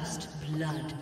First blood.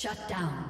Shut down.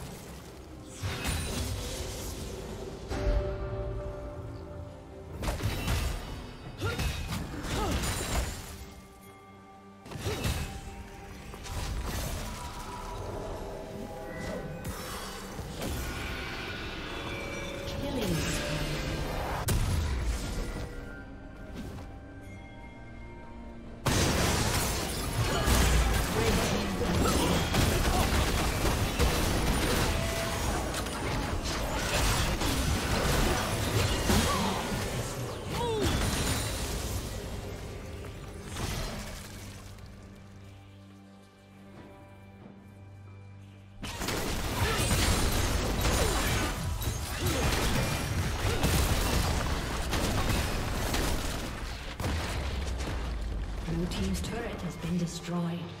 Destroyed.